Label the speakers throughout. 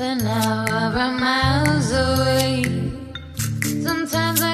Speaker 1: an hour miles away. Sometimes I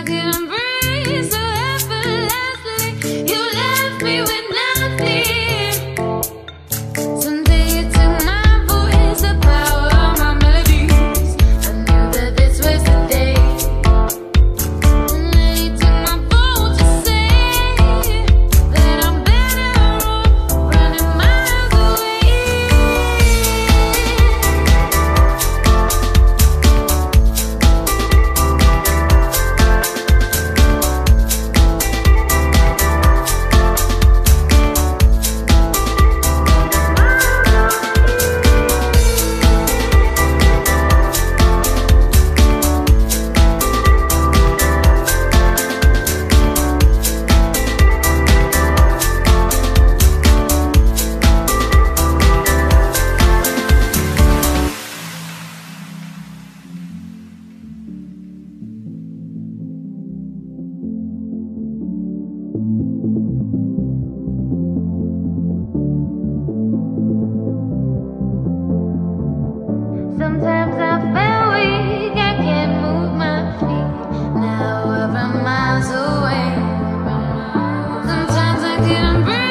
Speaker 1: Sometimes I feel weak, I can't move my feet. Now every miles away. Sometimes I can't breathe.